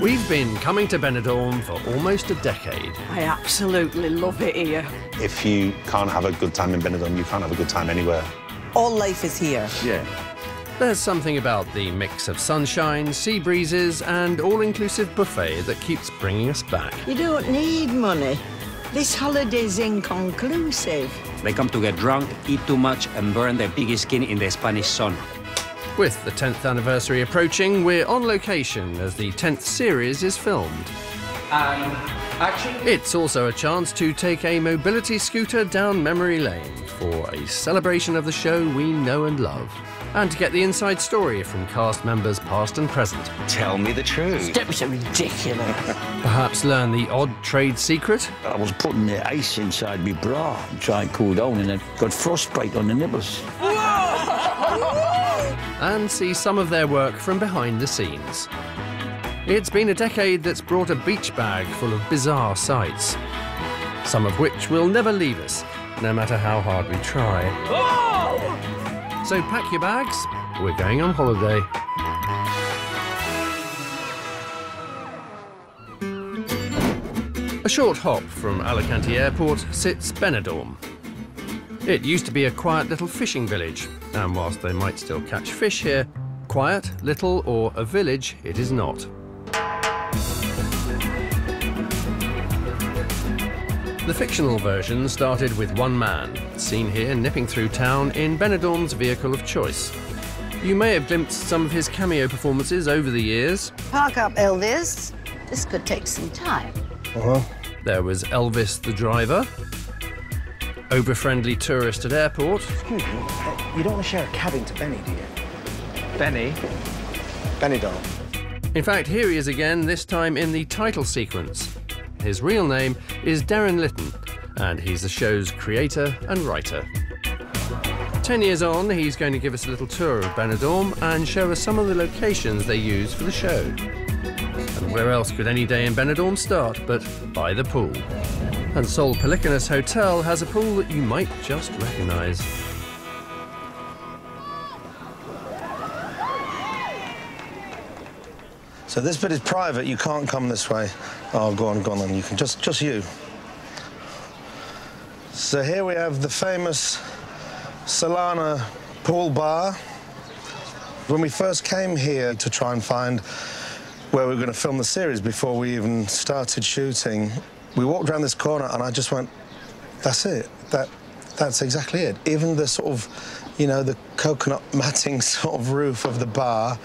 We've been coming to Benidorm for almost a decade. I absolutely love it here. If you can't have a good time in Benidorm, you can't have a good time anywhere. All life is here. Yeah. There's something about the mix of sunshine, sea breezes, and all inclusive buffet that keeps bringing us back. You don't need money. This holiday's inconclusive. They come to get drunk, eat too much, and burn their piggy skin in the Spanish sun. With the 10th anniversary approaching, we're on location as the 10th series is filmed. And action. It's also a chance to take a mobility scooter down memory lane for a celebration of the show we know and love. And to get the inside story from cast members past and present. Tell me the truth. That are ridiculous. Perhaps learn the odd trade secret I was putting the ice inside my bra to try and cool down, and it got frostbite on the nipples. and see some of their work from behind the scenes. It's been a decade that's brought a beach bag full of bizarre sights, some of which will never leave us, no matter how hard we try. So pack your bags, we're going on holiday. A short hop from Alicante Airport sits Benidorm. It used to be a quiet little fishing village, and whilst they might still catch fish here, quiet, little, or a village it is not. The fictional version started with one man, seen here nipping through town in Benidorm's vehicle of choice. You may have glimpsed some of his cameo performances over the years. Park up, Elvis. This could take some time. Uh-huh. There was Elvis the driver, over-friendly tourist at airport, Excuse me, uh, you don't want to share a cabin to Benny, do you? Benny. Benidorm. In fact, here he is again, this time in the title sequence. His real name is Derren Litten, and he's the show's creator and writer. Ten years on, he's going to give us a little tour of Benidorm and show us some of the locations they use for the show. And where else could any day in Benidorm start but by the pool? And Sol Pelicanos Hotel has a pool that you might just recognise. So this bit is private. You can't come this way. Oh, go on, go on. You can just, just you. So here we have the famous Solana pool bar. When we first came here to try and find where we were going to film the series before we even started shooting, we walked around this corner and I just went, "That's it. That, that's exactly it." Even the sort of, you know, the coconut matting sort of roof of the bar,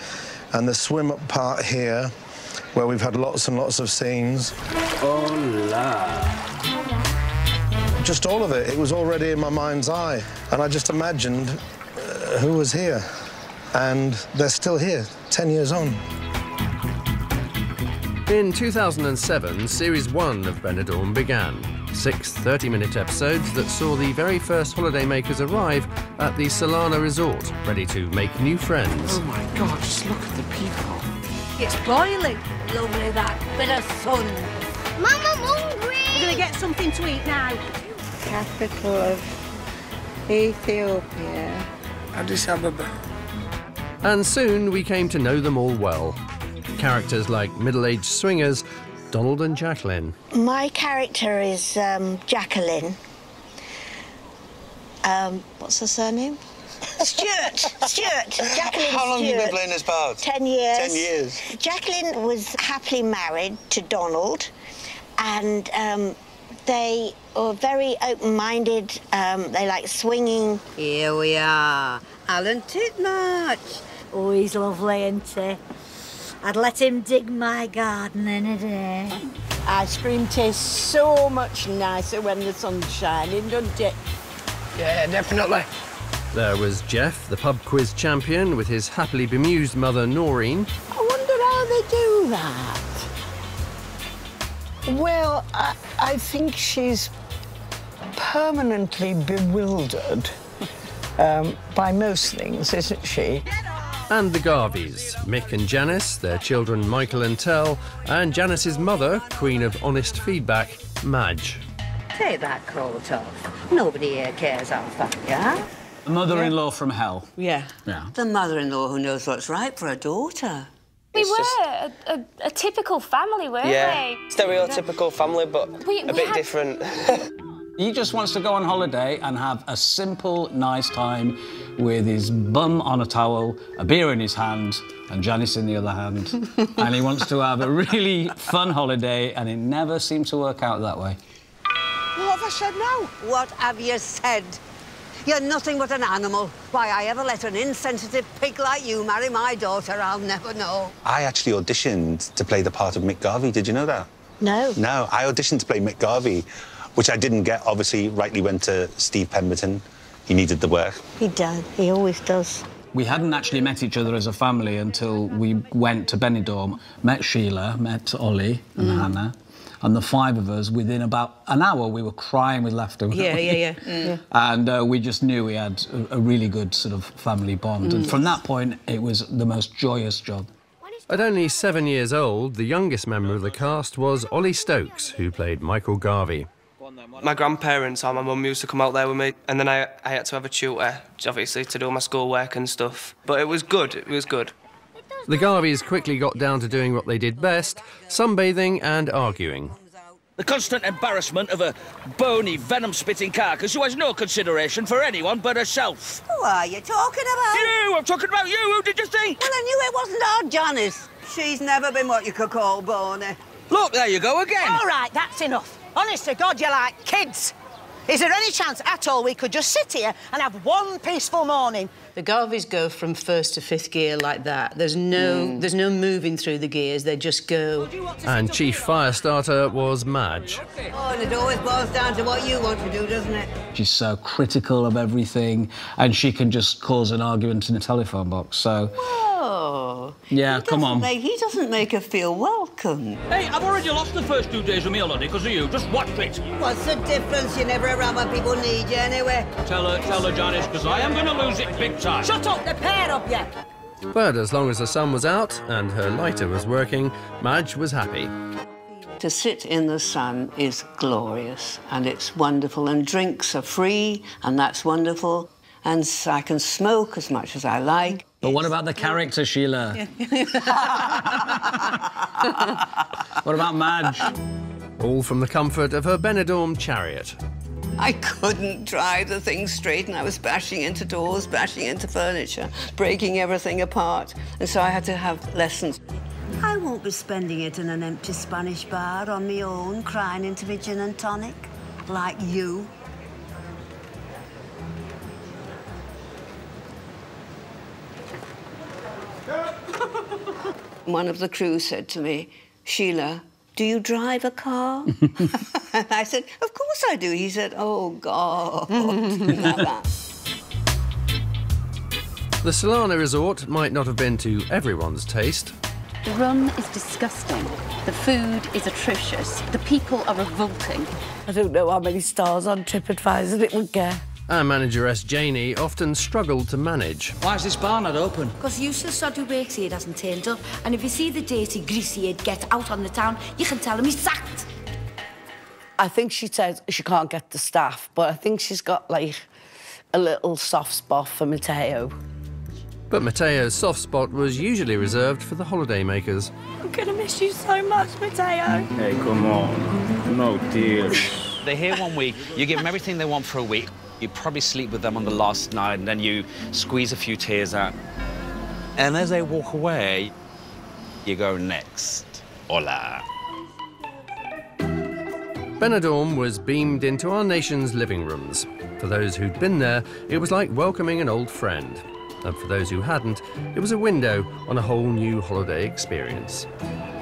and the swim up part here, where we've had lots and lots of scenes. Just all of it. It was already in my mind's eye, and I just imagined uh, who was here, and they're still here, ten years on. In 2007, Series 1 of Benidorm began. Six 30 minute episodes that saw the very first holidaymakers arrive at the Solana Resort, ready to make new friends. Oh my God, just look at the people. It's boiling. Lovely that bit of sun. Mum, I'm hungry. We're gonna get something to eat now. Capital of Ethiopia. Addis Ababa. And soon we came to know them all well. Characters like middle aged swingers, Donald and Jacqueline. My character is um, Jacqueline. Um, what's her surname? Stuart. Stuart. Jacqueline How long have you been playing this part? Ten years. Ten years. Jacqueline was happily married to Donald, and um, they were very open-minded. Um, they like swinging. Here we are. Alan Titchmarsh. Oh, he's lovely, isn't he? I'd let him dig my garden any day. Ice cream tastes so much nicer when the sun's shining, doesn't it? Yeah, definitely. There was Jeff, the pub quiz champion, with his happily bemused mother Noreen. I wonder how they do that. Well, I, I think she's permanently bewildered um, by most things, isn't she? And the Garveys, Mick and Janice, their children Michael and Tell, and Janice's mother, queen of honest feedback, Madge. Take that coat off. Nobody here cares how fat you are. Mother-in-law from hell. Yeah. Yeah. The mother-in-law who knows what's right for a daughter. We It's were just- a, a, a typical family, weren't yeah, we? stereotypical family, but We- a bit had- different. He just wants to go on holiday and have a simple, nice time with his bum on a towel, a beer in his hand, and Janice in the other hand. and he wants to have a really fun holiday, and it never seems to work out that way. What have I said now? What have you said? You're nothing but an animal. Why I ever let an insensitive pig like you marry my daughter, I'll never know. I actually auditioned to play the part of Mick Garvey. Did you know that? No. No, I auditioned to play Mick Garvey, which I didn't get. Obviously, rightly went to Steve Pemberton. He needed the work. He does. He always does. We hadn't actually met each other as a family until we went to Benidorm, met Sheila, met Ollie and Mm. Hannah. And the five of us, within about an hour, we were crying with laughter. Yeah, yeah, yeah. Mm. And uh, we just knew we had a, a really good sort of family bond. And Mm. from that point, it was the most joyous job. At only seven years old, the youngest member of the cast was Ollie Stokes, who played Michael Garvey. My grandparents or my mum used to come out there with me, and then I, I had to have a tutor, obviously, to do all my schoolwork and stuff. But it was good, it was good. The Garveys quickly got down to doing what they did best sunbathing and arguing. The constant embarrassment of a bony, venom spitting carcass who has no consideration for anyone but herself. Who are you talking about? You! I'm talking about you! Who did you think? Well, I knew it wasn't our Janice. She's never been what you could call bony. Look, there you go again. All right, that's enough. Honest to God, you're like kids. Is there any chance at all we could just sit here and have one peaceful morning? The Garveys go from first to fifth gear like that. There's no, hmm. there's no moving through the gears. They just go. And chief fire starter was Madge. Oh, and it always boils down to what you want to do, doesn't it? She's so critical of everything, and she can just cause an argument in a telephone box. So, Oh. yeah, come on. Make, he doesn't make her feel welcome. Hey, I've already lost the first two days of my holiday because of you. Just watch it. What's the difference? You're never around when people need you anyway. Tell her, tell her, Janice, because I am going to lose it big time. Shut up, the pair of you. But as long as the sun was out and her lighter was working, Madge was happy. To sit in the sun is glorious and it's wonderful, and drinks are free, and that's wonderful. And I can smoke as much as I like. But what about the character, Sheila? What about Madge? All from the comfort of her Benidorm chariot. I couldn't drive the thing straight, and I was bashing into doors, bashing into furniture, breaking everything apart. And so I had to have lessons. I won't be spending it in an empty Spanish bar on my own, crying into my gin and tonic, like you. One of the crew said to me, Sheila, do you drive a car? and I said, Of course I do. He said, Oh, God. The Solana Resort might not have been to everyone's taste. The rum is disgusting. The food is atrocious. The people are revolting. I don't know how many stars on TripAdvisor it would get. Our manageress Janie often struggled to manage. Why is this bar not open? Because useless sod who works here hasn't turned up, and if you see the dirty, greasy head get out on the town, you can tell him he's sacked. I think she says she can't get the staff, but I think she's got like a little soft spot for Mateo. But Mateo's soft spot was usually reserved for the holidaymakers. I'm gonna miss you so much, Mateo. Hey, come on. No tears. They're here one week, you give them everything they want for a week. You probably sleep with them on the last night, and then you squeeze a few tears out. And as they walk away, you go next. Hola. Benidorm was beamed into our nation's living rooms. For those who'd been there, it was like welcoming an old friend. And for those who hadn't, it was a window on a whole new holiday experience.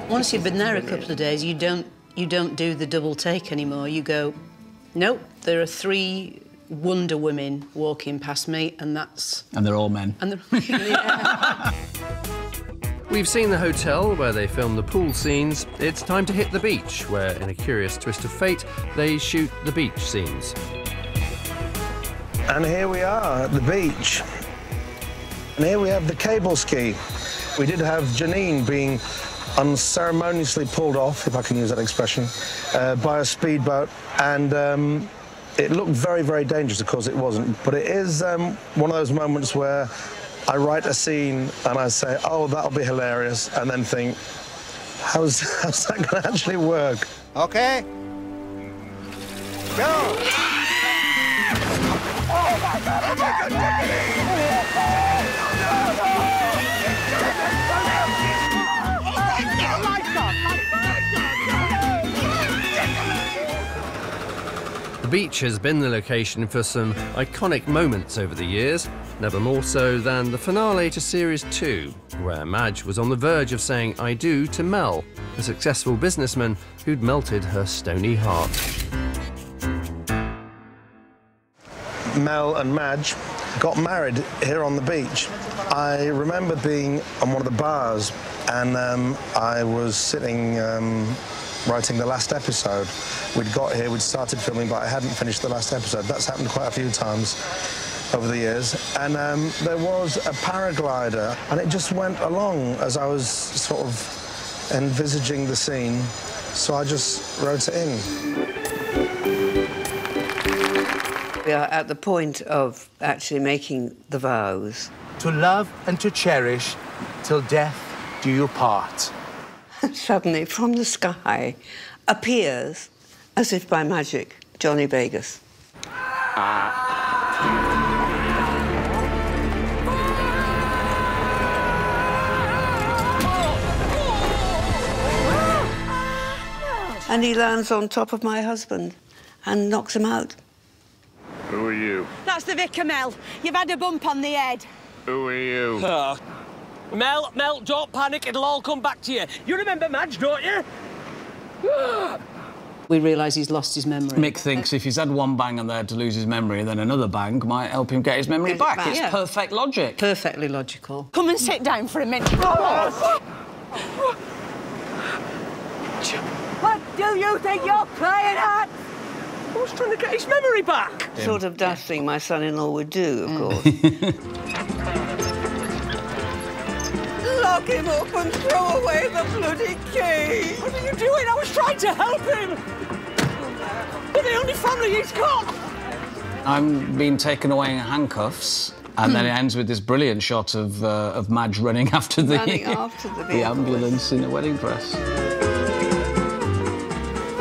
Once you've been there a couple of days, you don't you don't do the double take anymore. You go, nope. There are three Wonder Women walking past me, and that's And they're all men. and the, We've seen the hotel where they filmed the pool scenes. It's time to hit the beach, where, in a curious twist of fate, they shoot the beach scenes. And here we are at the beach. And here we have the cable ski. We did have Janine being unceremoniously pulled off, if I can use that expression, uh, by a speedboat. And um, it looked very, very dangerous. Of course, it wasn't. But it is um, one of those moments where I write a scene and I say, oh, that'll be hilarious, and then think, how's, how's that going to actually work? Okay. Go! The beach has been the location for some iconic moments over the years, never more so than the finale to Series 2, where Madge was on the verge of saying I do to Mel, a successful businessman who'd melted her stony heart. Mel and Madge got married here on the beach. I remember being on one of the bars and um, I was sitting um, writing the last episode. We'd got here, we'd started filming, but I hadn't finished the last episode. That's happened quite a few times over the years. And um, there was a paraglider, and it just went along as I was sort of envisaging the scene. So I just wrote it in. We are at the point of actually making the vows. To love and to cherish till death do you part. Suddenly, from the sky, appears, as if by magic, Johnny Vegas. And he lands on top of my husband and knocks him out. Who are you? That's the vicar, Mel. You've had a bump on the head. Who are you? Ah. Mel, Mel, don't panic. It'll all come back to you. You remember Madge, don't you? We realise he's lost his memory. Mick thinks if he's had one bang and there to lose his memory, then another bang might help him get his memory Get it back. back. It's Yeah. perfect logic. Perfectly logical. Come and sit down for a minute. What do you think you're playing at? I was trying to get his memory back. Sort of daft thing my son-in-law would do, of mm. course. Lock him up and throw away the bloody key. What are you doing? I was trying to help him. We're the only family he's got. I'm being taken away in handcuffs. And then it ends with this brilliant shot of, uh, of Madge running after the, Running after the the ambulance in a wedding dress.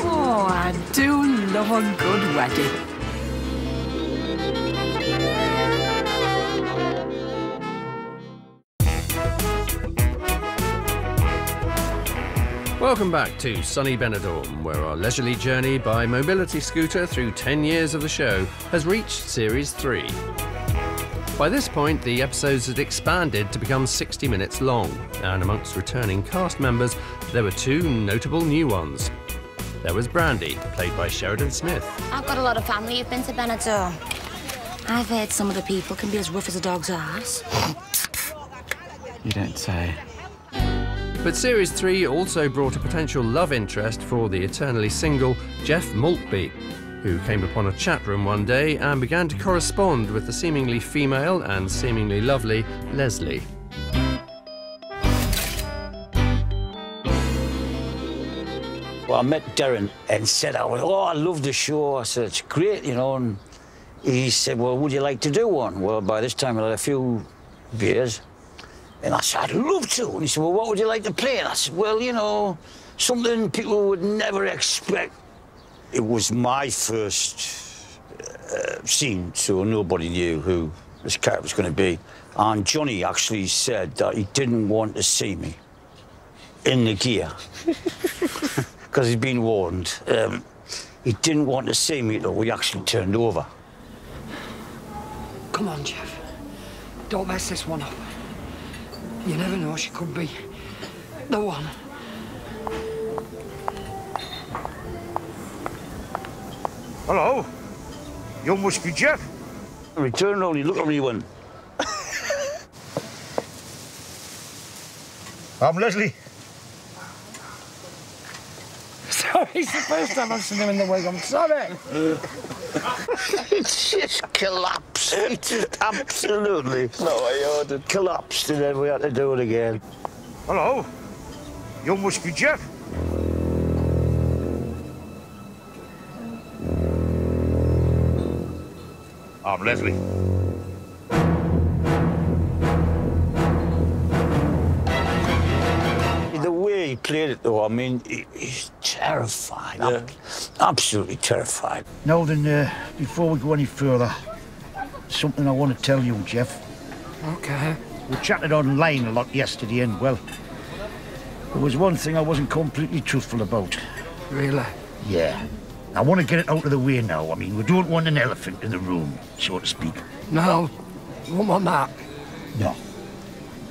Oh, I do love a good wedding. Welcome back to sunny Benidorm, where our leisurely journey by mobility scooter through 10 years of the show has reached Series 3. By this point, the episodes had expanded to become 60 minutes long, and amongst returning cast members, there were two notable new ones. There was Brandy, played by Sheridan Smith, I've got a lot of family who've been to Benidorm. I've heard some of the people can be as rough as a dog's ass. You don't say. But Series 3 also brought a potential love interest for the eternally single Jeff Maltby, who came upon a chat room one day and began to correspond with the seemingly female and seemingly lovely Leslie. Well, I met Derren and said, I was, oh, I love the show. I said, it's great, you know. And he said, well, would you like to do one? Well, by this time, I had a few beers. And I said, I'd love to. And he said, well, what would you like to play? And I said, well, you know, something people would never expect. It was my first uh, scene, so nobody knew who this character was going to be. And Johnny actually said that he didn't want to see me in the gear because he'd been warned. Um, he didn't want to see me though. He actually turned over. Come on, Jeff. Don't mess this one up. You never know, she could be the one. Hello? You must be Jeff. He turned around, he looked at me one. I'm Leslie. Sorry, it's the first time I've seen him in the wig. I'm sorry. it just collapsed. It just absolutely. No, I ordered. Collapsed, and then we had to do it again. Hello? You must be Jeff. I'm Leslie. Played it though. I mean, he, he's terrified. Ab- absolutely terrified. Now then, uh, before we go any further, something I want to tell you, Jeff. Okay. We chatted online a lot yesterday, and well, there was one thing I wasn't completely truthful about. Really? Yeah. I want to get it out of the way now. I mean, we don't want an elephant in the room, so to speak. No, won't want that. No.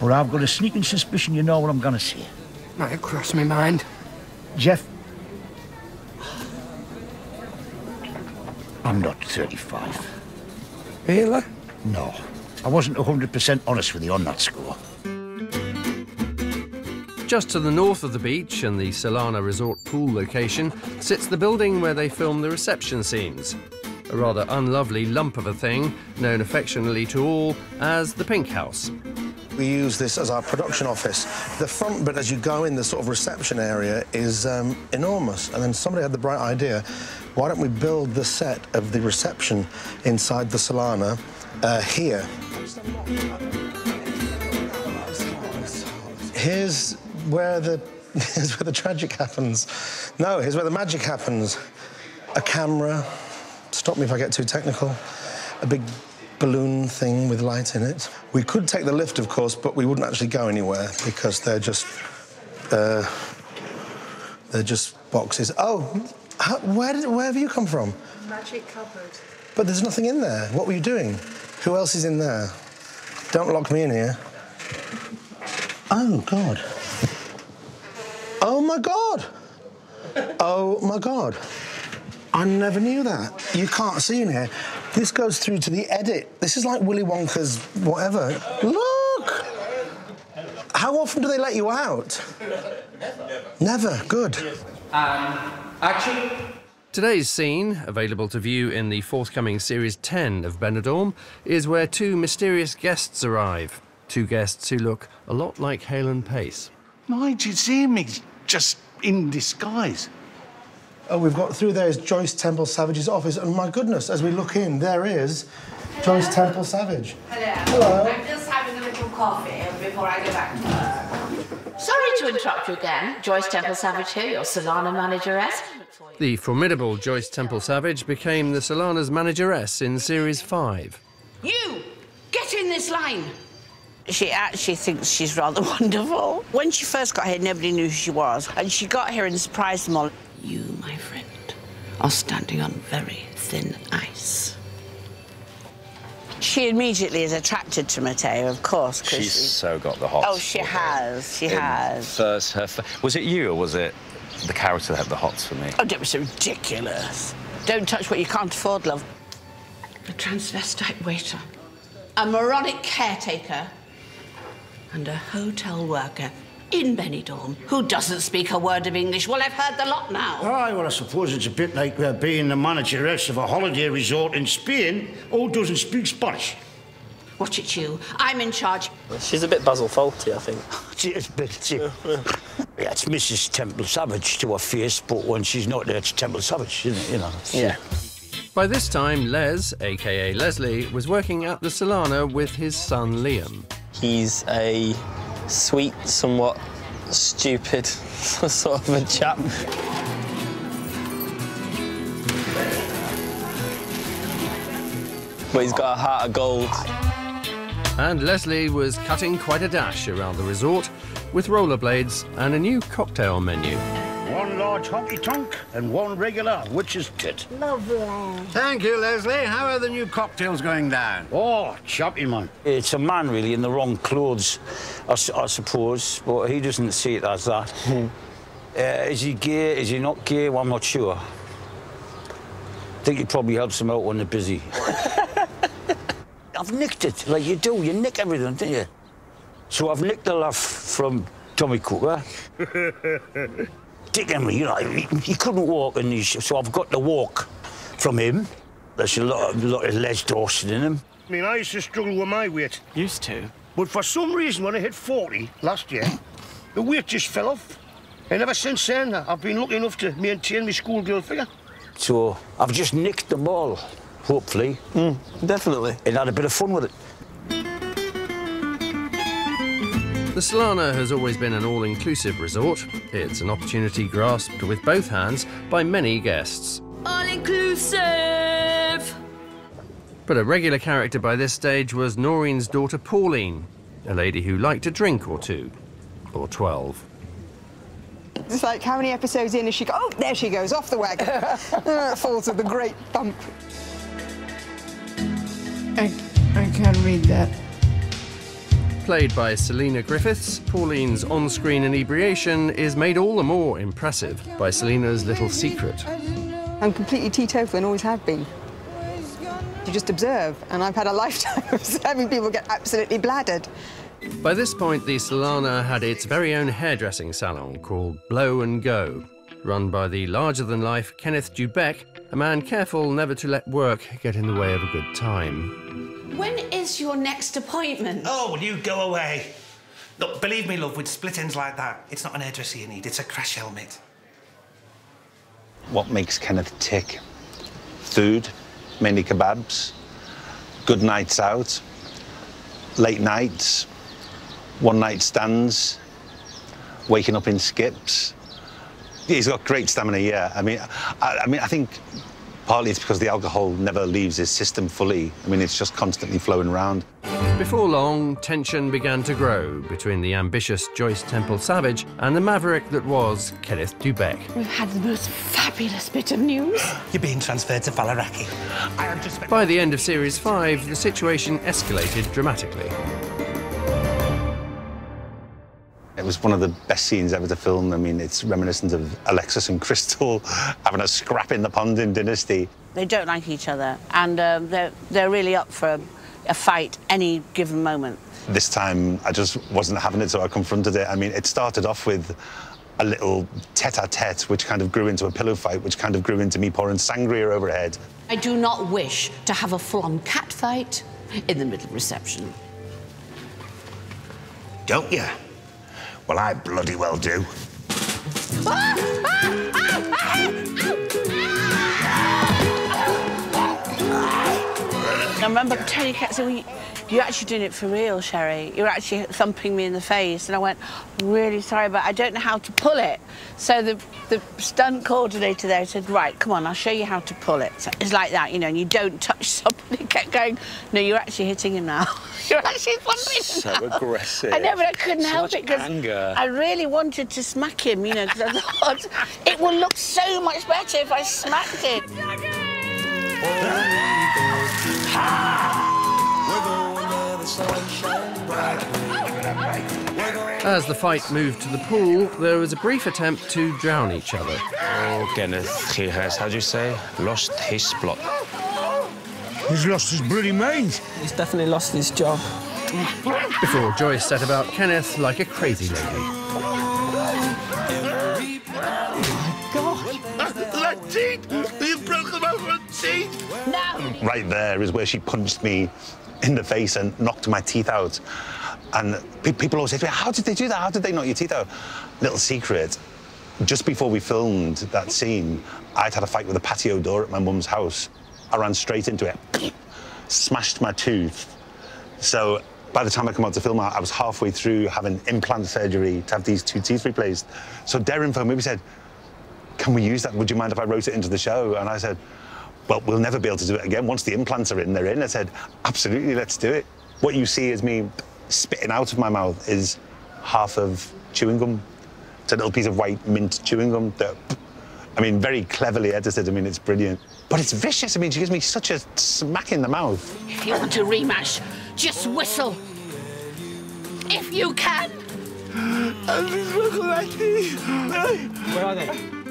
But I've got a sneaking suspicion you know what I'm going to say. Might have crossed my mind. Jeff, I'm not 35. Really? No. I wasn't 100% honest with you on that score. Just to the north of the beach and the Solana Resort pool location sits the building where they film the reception scenes. A rather unlovely lump of a thing, known affectionately to all as the Pink House. We use this as our production office. The front bit, as you go in, the sort of reception area, is um, enormous. And then somebody had the bright idea, why don't we build the set of the reception inside the Solana uh, here? Here's where the here's where the tragic happens. No, here's where the magic happens. A camera. Stop me if I get too technical. A big balloon thing with light in it. We could take the lift, of course, but we wouldn't actually go anywhere because they're just uh, they're just boxes. Oh, how, where did where have you come from? Magic cupboard. But there's nothing in there. What were you doing? Who else is in there? Don't lock me in here. Oh, God. Oh, my God. Oh, my God. I never knew that. You can't see in here. This goes through to the edit. This is like Willy Wonka's whatever. Look! How often do they let you out? Never. Never. Good. Um, action. Today's scene, available to view in the forthcoming Series 10 of Benidorm, is where two mysterious guests arrive. Two guests who look a lot like Hale and Pace. Mind you, see me just in disguise. Oh, we've got through there is Joyce Temple Savage's office, and my goodness, as we look in, there is Joyce Temple Savage. Hello. Hello. I'm just having a little coffee before I go back to work. Sorry to interrupt you again. Joyce Temple Savage here, your Solana manageress. The formidable Joyce Temple Savage became the Solana's manageress in Series 5. You! Get in this line! She actually thinks she's rather wonderful. When she first got here, nobody knew who she was, and she got here and surprised them all. You, my friend, are standing on very thin ice. She immediately is attracted to Matteo, of course. She's so got the hots. Oh, she has. She In has. First, her. fir- Was it you or was it the character that had the hots for me? Oh, don't so ridiculous. Don't touch what you can't afford, love. A transvestite waiter, a moronic caretaker, and a hotel worker in Benidorm who doesn't speak a word of English. Well, I've heard the lot now. Aye, well, I suppose it's a bit like uh, being the manageress of a holiday resort in Spain who doesn't speak Spanish. Watch it, you. I'm in charge. She's a bit Basil Fawlty, I think. She is, but she... yeah, it's Mrs. Temple Savage to her face, but when she's not there, it's Temple Savage, isn't it? You know. Yeah. By this time, Les, aka Leslie, was working at the Solana with his son Liam. He's a sweet, somewhat stupid sort of a chap. But he's got a heart of gold. And Leslie was cutting quite a dash around the resort with rollerblades and a new cocktail menu. One large honky tonk and one regular witch's tit. Lovely. Thank you, Leslie. How are the new cocktails going down? Oh, choppy, man. It's a man, really, in the wrong clothes, I suppose, but he doesn't see it as that. uh, is he gay? Is he not gay? Well, I'm not sure. I think it probably helps him out when they're busy. I've nicked it, like you do. You nick everything, don't you? So I've nicked the laugh from Tommy Cooper. Dick Emery, you know, he, he couldn't walk, and he's, so I've got the walk from him. There's a lot of, lot of Les Dawson in him. I mean, I used to struggle with my weight. Used to? But for some reason, when I hit 40 last year, the weight just fell off. And ever since then, I've been lucky enough to maintain my schoolgirl figure. So I've just nicked the ball, hopefully. Mm, definitely. And had a bit of fun with it. The Solana has always been an all inclusive resort. It's an opportunity grasped with both hands by many guests. All inclusive! But a regular character by this stage was Noreen's daughter Pauline, a lady who liked a drink or two, or 12. It's like, how many episodes in is she go? Oh, there she goes, off the wagon. uh, falls with a great bump. I, I can't read that. Played by Selina Griffiths, Pauline's on screen inebriation is made all the more impressive by Selina's little secret. I'm completely teetotal and always have been. You just observe, and I've had a lifetime of having people get absolutely bladdered. By this point, the Solana had its very own hairdressing salon called Blow and Go, run by the larger than life Kenneth Du Beke, a man careful never to let work get in the way of a good time. When is your next appointment? Oh, will you go away? Look, believe me, love, with split ends like that, it's not an hairdresser you need, it's a crash helmet. What makes Kenneth tick? Food, mainly kebabs, good nights out, late nights, one night stands, waking up in skips. He's got great stamina, yeah. I mean, I, I mean, I think partly it's because the alcohol never leaves his system fully. I mean, it's just constantly flowing around. Before long, tension began to grow between the ambitious Joyce Temple Savage and the maverick that was Kenneth Du Beke. We've had the most fabulous bit of news. You're being transferred to Faliraki. I have just... By the end of Series 5, the situation escalated dramatically. It was one of the best scenes ever to film. I mean, it's reminiscent of Alexis and Krystle having a scrap in the pond in Dynasty. They don't like each other, and um, they're, they're really up for a, a fight any given moment. This time, I just wasn't having it, so I confronted it. I mean, it started off with a little tete-a-tete, which kind of grew into a pillow fight, which kind of grew into me pouring sangria overhead. I do not wish to have a full-on cat fight in the middle of reception. Don't you? Well, I bloody well do. I remember Kat, so we, you're actually doing it for real, Sherrie. You're actually thumping me in the face. And I went, really sorry, but I don't know how to pull it. So the, the stunt coordinator there said, right, come on, I'll show you how to pull it. So it's like that, you know, and you don't touch somebody. kept going, no, you're actually hitting him now. you're actually thumping him So now. aggressive. I know, but I couldn't So help it because anger. I really wanted to smack him, you know, because I thought it would look so much better if I smacked him. As the fight moved to the pool, there was a brief attempt to drown each other. Oh, Kenneth, he has, how do you say, lost his plot. He's lost his bloody mind. He's definitely lost his job. Before Joyce set about Kenneth like a crazy lady. Right there is where she punched me in the face and knocked my teeth out. And pe- people always say to me, how did they do that? How did they knock your teeth out? Little secret, just before we filmed that scene, I'd had a fight with a patio door at my mum's house. I ran straight into it, smashed my tooth. So by the time I come out to film, I was halfway through having implant surgery to have these two teeth replaced. So Derren phoned me, he said, can we use that? Would you mind if I wrote it into the show? And I said, well, we'll never be able to do it again. Once the implants are in, they're in. I said, absolutely, let's do it. What you see is me spitting out of my mouth is half of chewing gum. It's a little piece of white mint chewing gum that, I mean, very cleverly edited. I mean, it's brilliant. But it's vicious. I mean, she gives me such a smack in the mouth. If you want a rematch, just whistle. If you can. Where are they?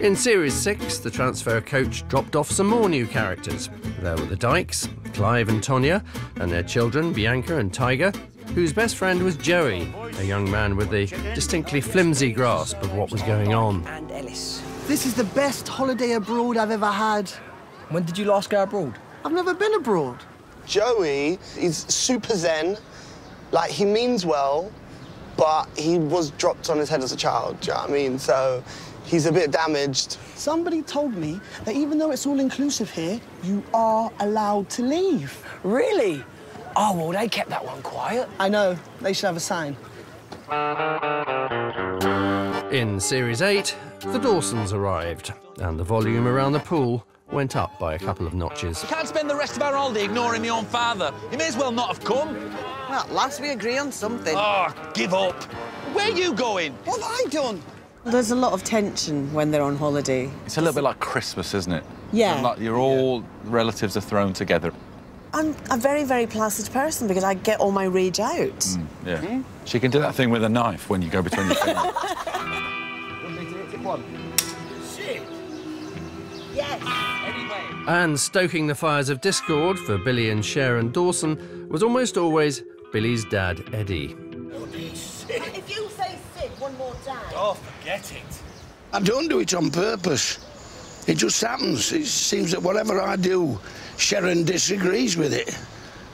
In Series 6, the transfer coach dropped off some more new characters. There were the Dykes, Clive and Tonya, and their children, Bianca and Tiger, whose best friend was Joey, a young man with a distinctly flimsy grasp of what was going on. And Ellis. This is the best holiday abroad I've ever had. When did you last go abroad? I've never been abroad. Joey is super zen. Like, he means well, but he was dropped on his head as a child, do you know what I mean? So he's a bit damaged. Somebody told me that even though it's all inclusive here, you are allowed to leave. Really? Oh, well, they kept that one quiet. I know. They should have a sign. In Series 8, the Dawsons arrived, and the volume around the pool went up by a couple of notches. We Can't spend the rest of our holiday ignoring my own father. He may as well not have come. Well, at last we agree on something. Oh, give up. Where are you going? What have I done? There's a lot of tension when they're on holiday. It's a little bit like Christmas, isn't it? Yeah. Like you're all relatives are thrown together. I'm a very, very placid person because I get all my rage out. Mm, yeah. Hmm? She can do that thing with a knife when you go between your fingers. Yes. Anyway. And stoking the fires of discord for Billy and Sharon Dawson was almost always Billy's dad, Eddie. I don't do it on purpose. It just happens. It seems that whatever I do, Sharon disagrees with it.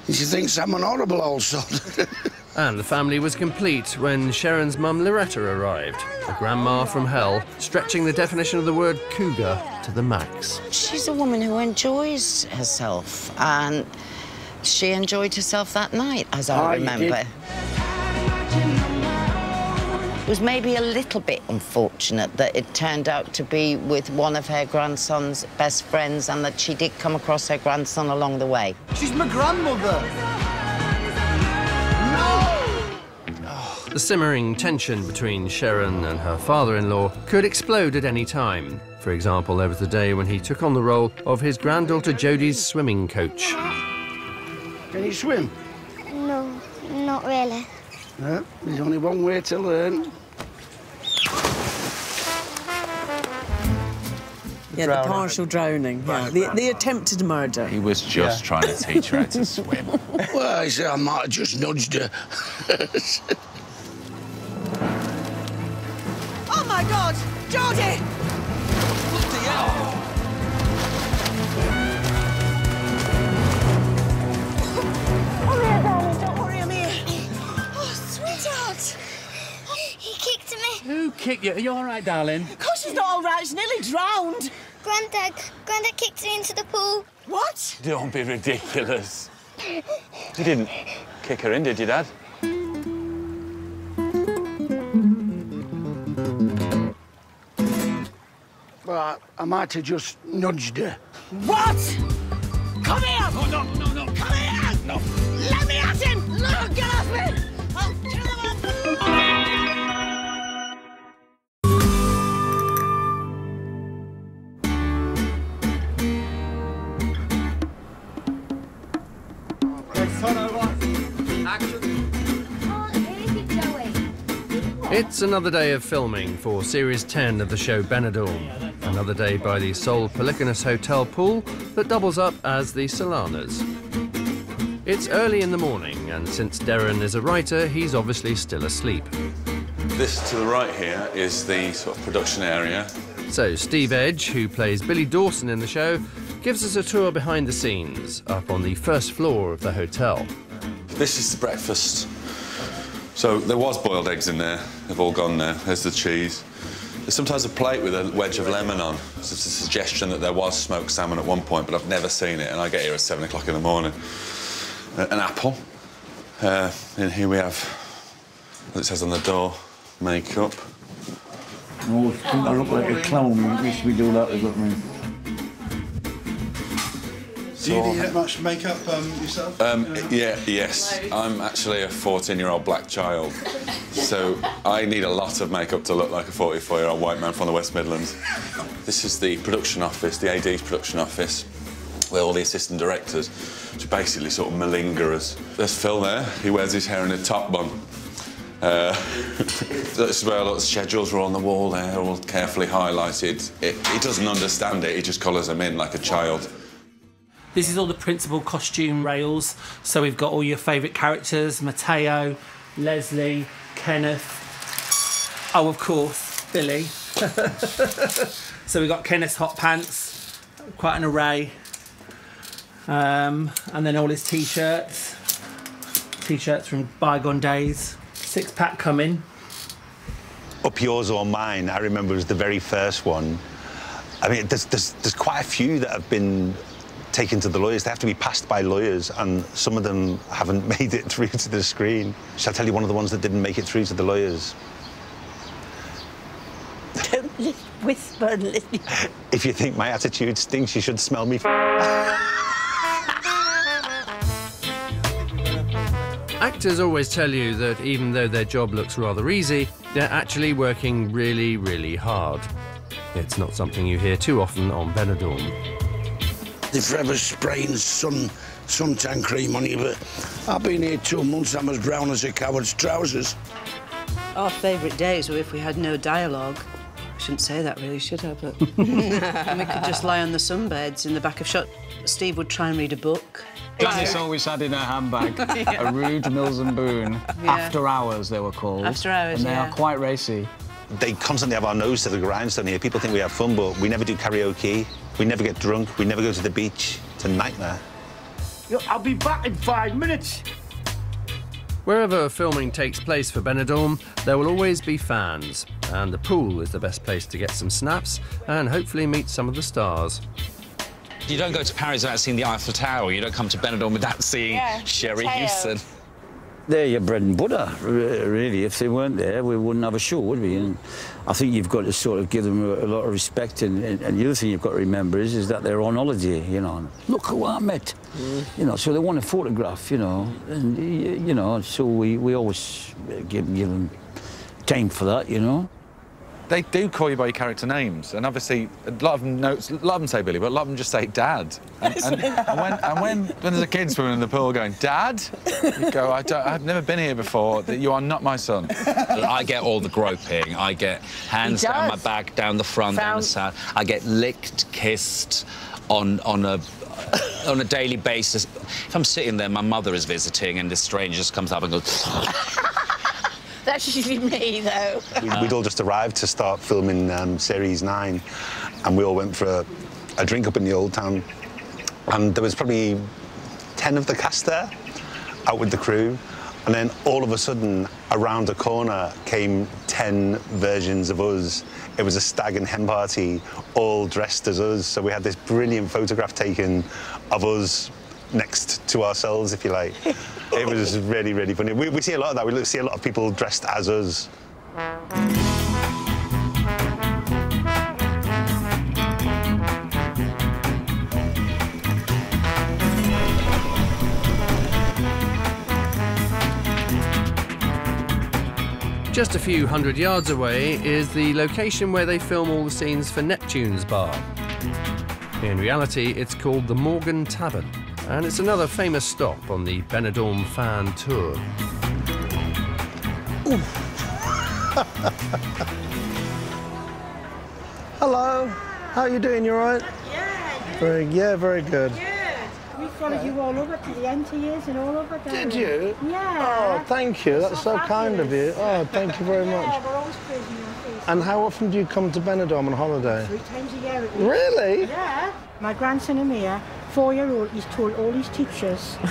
She thinks I'm an horrible old sod. And the family was complete when Sharon's mum Loretta arrived, a grandma from hell, stretching the definition of the word cougar to the max. She's a woman who enjoys herself, and she enjoyed herself that night, as I you remember. did. It was maybe a little bit unfortunate that it turned out to be with one of her grandson's best friends and that she did come across her grandson along the way. She's my grandmother. Oh, the simmering tension between Sharon and her father in law could explode at any time. For example, there was the day when he took on the role of his granddaughter Jodie's swimming coach. Can you swim? No, not really. No, there's only one way to learn. Yeah, the partial drowning. Yeah, the, the attempted murder. He was just Yeah. trying to teach her how to swim. Well, I said I might have just nudged her. Oh my God, Jodie! Come Who kicked you? Are you all right, darling? Of course she's not all right. She's nearly drowned. Grandad, Grandad kicked her into the pool. What? Don't be ridiculous. You didn't kick her in, did you, Dad? Well, I, I might have just nudged her. What? Come here! Oh, no, no, no. Come here! No. It's another day of filming for Series 10 of the show Benidorm. Another day by the Sol Pelicanos Hotel pool that doubles up as the Solanas. It's early in the morning, and since Derren is a writer, he's obviously still asleep. This to the right here is the sort of production area. So Steve Edge, who plays Billy Dawson in the show, gives us a tour behind the scenes up on the first floor of the hotel. This is the breakfast. So there was boiled eggs in there. They've all gone now. There's the cheese. There's sometimes a plate with a wedge of lemon on. It's a suggestion that there was smoked salmon at one point, but I've never seen it, and I get here at seven o'clock in the morning. Uh, an apple. Uh, and here we have, what it says on the door, makeup. I I look like a clown. We do that, look me. Do you need much makeup um, yourself? Um, yeah, yes. I'm actually a 14-year-old black child, so I need a lot of makeup to look like a 44-year-old white man from the West Midlands. This is the production office, the AD's production office, where all the assistant directors, which are basically sort of malingerers. There's Phil there. He wears his hair in a top bun. Uh, this is where a lot of schedules are on the wall there, all carefully highlighted. It, he doesn't understand it, he just colours them in like a child. This is all the principal costume rails. So we've got all your favourite characters Matteo, Leslie, Kenneth. Oh, of course, Billy. so we've got Kenneth's hot pants, quite an array. Um, and then all his t shirts. T shirts from bygone days. Six pack coming. Up yours or mine, I remember it was the very first one. I mean, there's, there's, there's quite a few that have been taken to the lawyers. They have to be passed by lawyers, and some of them haven't made it through to the screen. Shall I tell you one of the ones that didn't make it through to the lawyers? Don't li- whisper and listen. If you think my attitude stinks, you should smell me. Actors always tell you that even though their job looks rather easy, they're actually working really, really hard. It's not something you hear too often on Benidorm. They're forever spraying sun, suntan cream on you, but I've been here two months, I'm as brown as a coward's trousers. Our favourite days were if we had no dialogue. I shouldn't say that really, should I? But and we could just lie on the sunbeds in the back of shot. Steve would try and read a book. Janice always had in her handbag Yeah. a rude Mills and Boon. Yeah. After hours, they were called. After Hours, And they yeah. are quite racy. They constantly have our nose to the grindstone here. People think we have fun, but we never do karaoke. We never get drunk. We never go to the beach. It's a nightmare. Yo, I'll be back in five minutes. Wherever filming takes place for Benidorm, there will always be fans, and the pool is the best place to get some snaps and hopefully meet some of the stars. You don't go to Paris without seeing the Eiffel Tower. You don't come to Benidorm without seeing Yeah, Sherrie Hewson. They're your bread and butter, really. If they weren't there, we wouldn't have a show, would we? And I think you've got to sort of give them a, a lot of respect. And, and, and the other thing you've got to remember is, is that they're on holiday, you know. Look who I met. Mm. You know, so they want a photograph, you know. And, you know, so we, we always give, give them time for that, you know. They do call you by your character names, and obviously a lot of them know, a lot of them say Billy, but a lot of them just say Dad. And, and, and when, and when, when there's a kid swimming in the pool going, Dad, you go, I don't, I've never been here before. That you are not my son. I get all the groping. I get hands down my back, down the front, down the side. I get licked, kissed on on a on a daily basis. If I'm sitting there, my mother is visiting, and this stranger just comes up and goes. That's usually me, though. We- We'd all just arrived to start filming um, Series 9, and we all went for a, a drink up in the Old Town. And there was probably 10 of the cast there, out with the crew. And then all of a sudden, around a corner came 10 versions of us. It was a stag and hen party, all dressed as us. So we had this brilliant photograph taken of us next to ourselves, if you like. It was really, really funny. We, we see a lot of that. We see a lot of people dressed as us. Just a few hundred yards away is the location where they film all the scenes for Neptune's Bar. In reality, it's called the Morgan Tavern, and it's another famous stop on the Benidorm fan tour. Hello. How are you doing? You all right? Yeah, Very, yeah, very good. We followed you all over to the end years and all over down Did there. you? Yeah. Oh, thank you. That's so kind of you. Oh, thank you very Yeah, much. we're always praising your face. And how often do you come to Benidorm on holiday? Three times a year at least. Really? Yeah. My grandson Amir, four-year-old, he's told all his teachers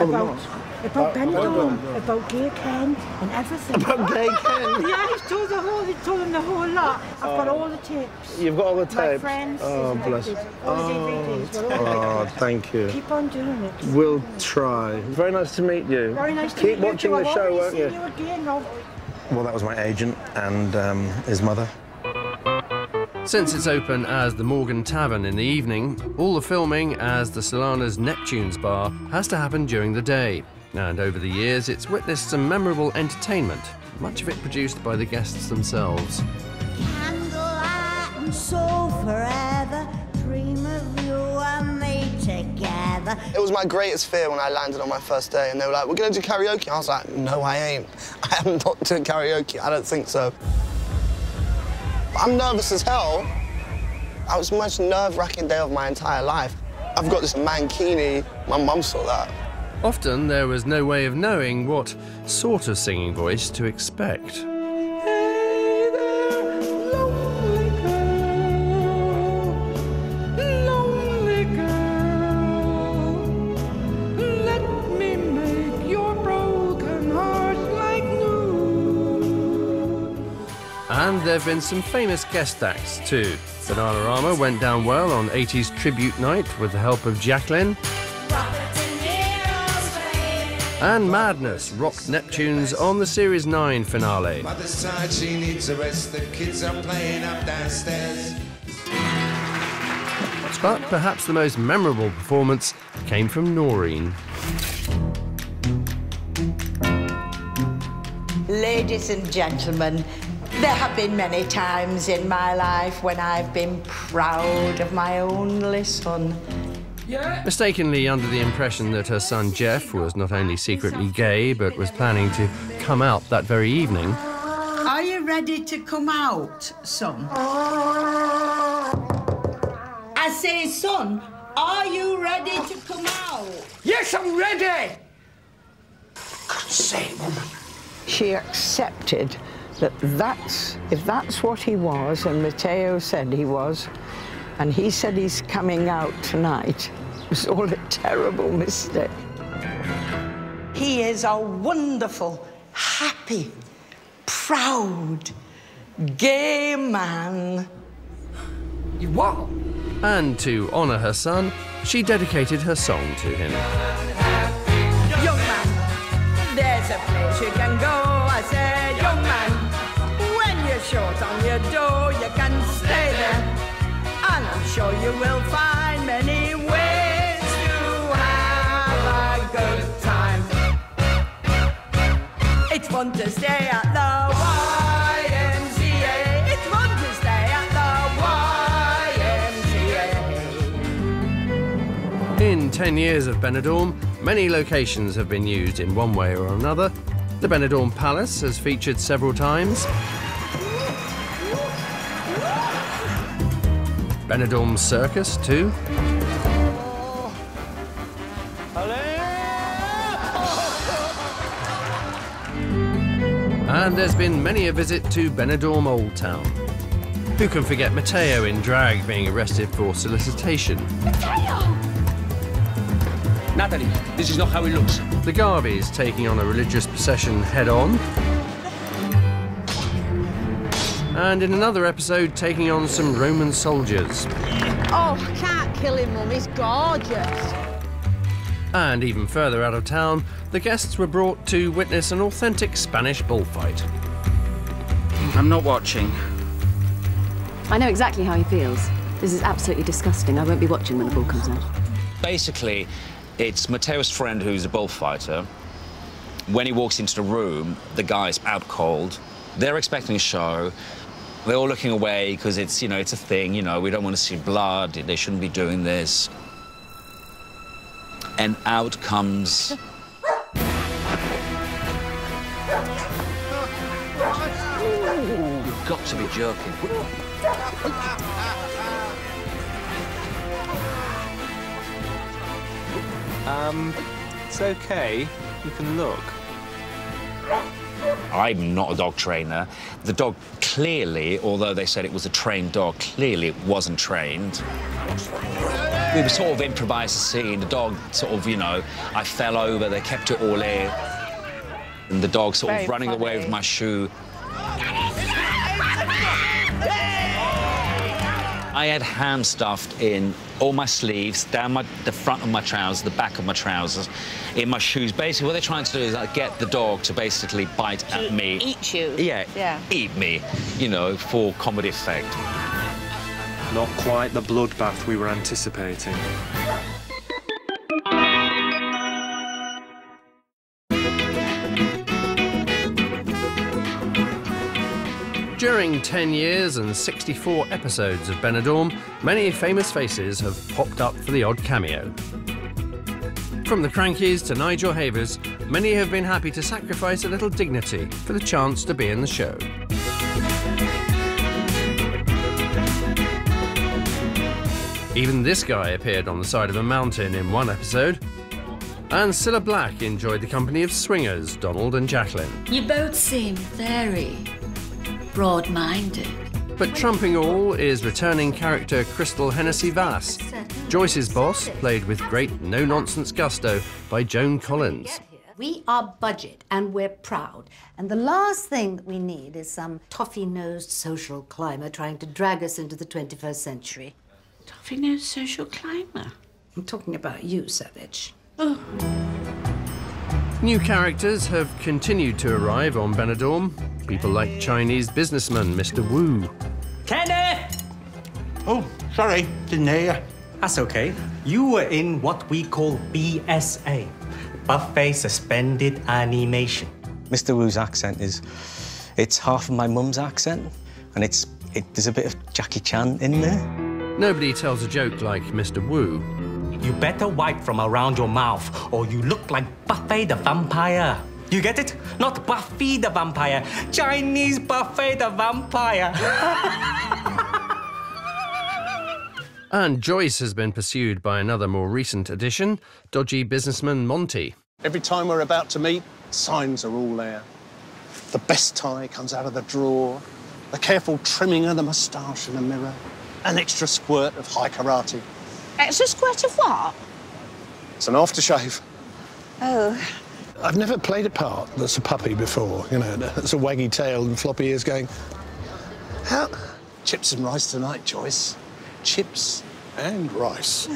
about, what? about About Benidorm, Benidorm. about Gay Ken and everything. About Gay Ken? yeah, he's told the whole, he told them the whole lot. I've got Oh. all the tapes. You've got all the tapes? My tapes? friends, Oh, bless. records, all the DVDs. We're Oh, like thank you. Keep on doing it. We'll try. Very nice to meet you. Very nice to Keep meet watching you. the too. I've show, already won't you? you again, Rob. Well, that was my agent and um, his mother. Since it's open as the Morgan Tavern in the evening, all the filming as the Solana's Neptune's Bar has to happen during the day. And over the years, it's witnessed some memorable entertainment, much of it produced by the guests themselves. Candlelight and so forever. Dream of you and me together. It was my greatest fear when I landed on my first day, and they were like, "We're gonna do karaoke." I was like, "No, I ain't. I am not doing karaoke. I don't think so." I'm nervous as hell. I was the most nerve-wracking day of my entire life. I've got this mankini. My mum saw that. Often there was no way of knowing what sort of singing voice to expect. There have been some famous guest acts too. Bananarama went down well on 80s tribute night with the help of Jacqueline. And Madness rocked Neptunes on the Series 9 finale. Mother's tired, she needs a rest. The kids are playing up downstairs. But perhaps the most memorable performance came from Noreen. Ladies and gentlemen, there have been many times in my life when I've been proud of my only son. Yeah. Mistakenly under the impression that her son Jeff was not only secretly gay but was planning to come out that very evening, Are you ready to come out, son? I say, son, are you ready to come out? Yes, I'm ready! Say, woman. She accepted that that's, if that's what he was, and Matteo said he was, and he said he's coming out tonight, it was all a terrible mistake. He is a wonderful, happy, proud, gay man. You what? And to honour her son, she dedicated her song to him. Young man, there's a place you can go. Short on your dough, you can stay there. And I'm sure you will find many ways to have a good time. It's fun to stay at the. In 10 years of Benidorm, many locations have been used in one way or another. The Benidorm Palace has featured several times. Benidorm Circus, too. And there's been many a visit to Benidorm Old Town. Who can forget Matteo in drag being arrested for solicitation? Matteo! Natalie, this is not how it looks. The Garveys taking on a religious procession head on. And in another episode, taking on some Roman soldiers. Oh, I can't kill him, Mum. He's gorgeous. And even further out of town, the guests were brought to witness an authentic Spanish bullfight. I'm not watching. I know exactly how he feels. This is absolutely disgusting. I won't be watching when the ball comes out. Basically, it's Mateo's friend who's a bullfighter. When he walks into the room, the guy's out cold. They're expecting a show. They're all looking away because it's, you know, it's a thing, you know, we don't want to see blood. They shouldn't be doing this. And out comes You've got to be joking. Um, it's okay. You can look. I'm not a dog trainer. The dog clearly, although they said it was a trained dog, clearly it wasn't trained. We were sort of improvised a scene. The dog sort of, you know, I fell over, they kept it all in. And the dog sort Very of running away with my shoe. I had ham stuffed in all my sleeves, down my, the front of my trousers, the back of my trousers, in my shoes. Basically, what they're trying to do is like, get the dog to basically bite at me. Eat you. Yeah, Yeah. eat me, you know, for comedy effect. Not quite the bloodbath we were anticipating. During 10 years and 64 episodes of Benidorm, many famous faces have popped up for the odd cameo. From the Krankies to Nigel Havers, many have been happy to sacrifice a little dignity for the chance to be in the show. Even this guy appeared on the side of a mountain in one episode. And Cilla Black enjoyed the company of swingers Donald and Jacqueline. You both seem very broad minded. But trumping all is returning character Crystal Hennessy Vass, Joyce's boss, played with great no nonsense gusto by Joan Collins. We are budget and we're proud. And the last thing that we need is some toffee nosed social climber trying to drag us into the 21st century. Toffee nosed social climber? I'm talking about you, Savage. Oh. New characters have continued to arrive on Benidorm. People like Chinese businessman Mr. Wu. Kenneth! Oh, sorry, didn't hear you. That's okay. You were in what we call BSA, Buffet Suspended Animation. Mr. Wu's accent is, it's half of my mum's accent, and it's, it, there's a bit of Jackie Chan in there. Nobody tells a joke like Mr. Wu. You better wipe from around your mouth, or you look like Buffet the Vampire. You get it? Not Buffy the Vampire, Chinese Buffet the Vampire. And Joyce has been pursued by another more recent addition, dodgy businessman Monty. Every time we're about to meet, signs are all there. The best tie comes out of the drawer, the careful trimming of the moustache in the mirror, an extra squirt of Hai Karate. Extra squirt of what? It's an aftershave. Oh. I've never played a part that's a puppy before, you know, that's a waggy tail and floppy ears going, How? Chips and rice tonight, Joyce. Chips and rice.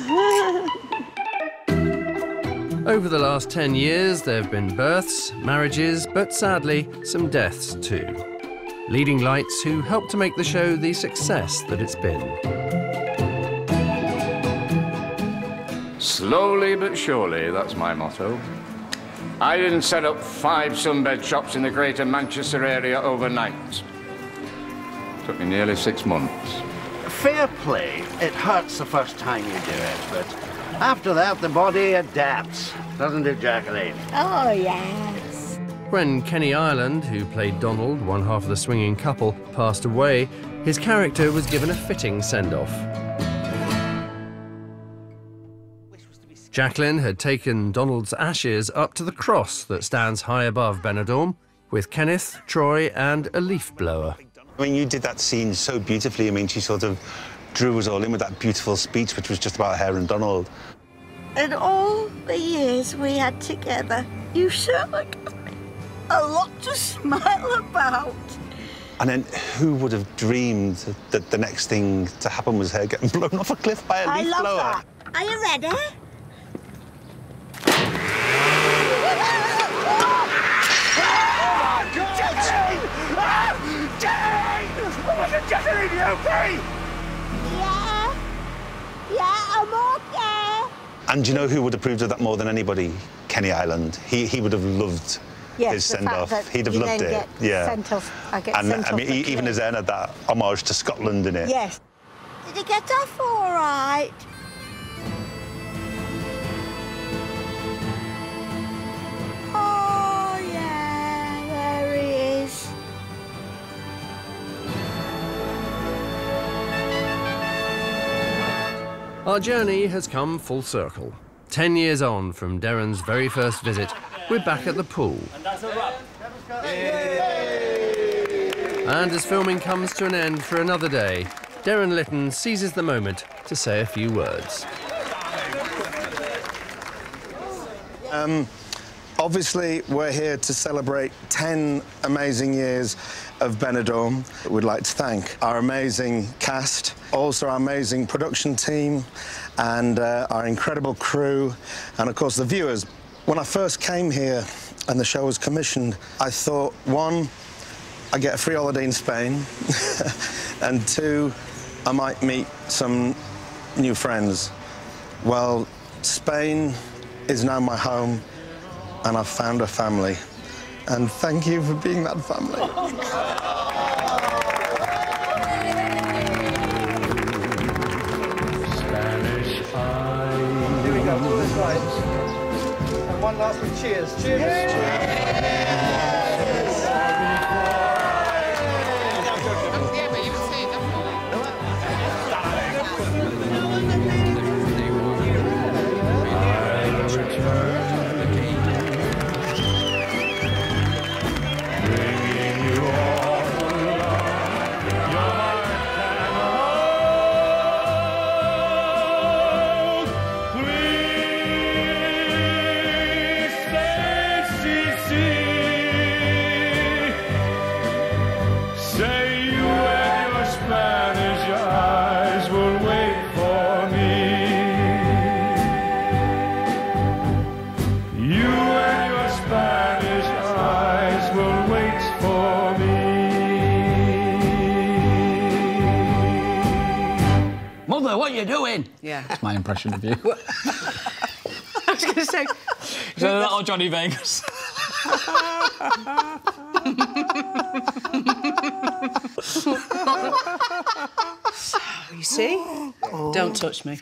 Over the last 10 years, there have been births, marriages, but sadly, some deaths too. Leading lights who helped to make the show the success that it's been. Slowly but surely, that's my motto. I didn't set up five sunbed shops in the greater Manchester area overnight. Took me nearly six months. Fair play. It hurts the first time you do it, but after that, the body adapts. Doesn't it, Jacqueline? Oh, yes. When Kenny Ireland, who played Donald, one half of the swinging couple, passed away, his character was given a fitting send Jacqueline had taken Donald's ashes up to the cross that stands high above Benidorm, with Kenneth, Troy, and a leaf blower. I mean, you did that scene so beautifully. I mean, she sort of drew us all in with that beautiful speech, which was just about her and Donald. In all the years we had together, you certainly gave me a lot to smile about. And then who would have dreamed that the next thing to happen was her getting blown off a cliff by a I leaf blower? I love that. Are you ready? Yeah. Yeah, I'm okay. And do you know who would have approved of that more than anybody? Kenny Ireland. He, he would have loved Yes, his send off. He'd have you loved then it. get yeah. sent off- I get and sent I off mean, the even cliff. as then had that homage to Scotland in it. Yes. Did he get off all right? Our journey has come full circle. Ten years on from Derren's very first visit, we're back at the pool. And as filming comes to an end for another day, Derren Litten seizes the moment to say a few words. Um, obviously, we're here to celebrate 10 amazing years of Benidorm. We'd like to thank our amazing cast, also our amazing production team, and uh, our incredible crew, and of course the viewers. When I first came here and the show was commissioned, I thought, one, I get a free holiday in Spain, and two, I might meet some new friends. Well, Spain is now my home, and I've found a family. And thank you for being that family. Here we go, all this way. And one last one, cheers. Cheers. Please impression of you. I was going to say. so that or Johnny Vegas? you see? Oh. Don't touch me.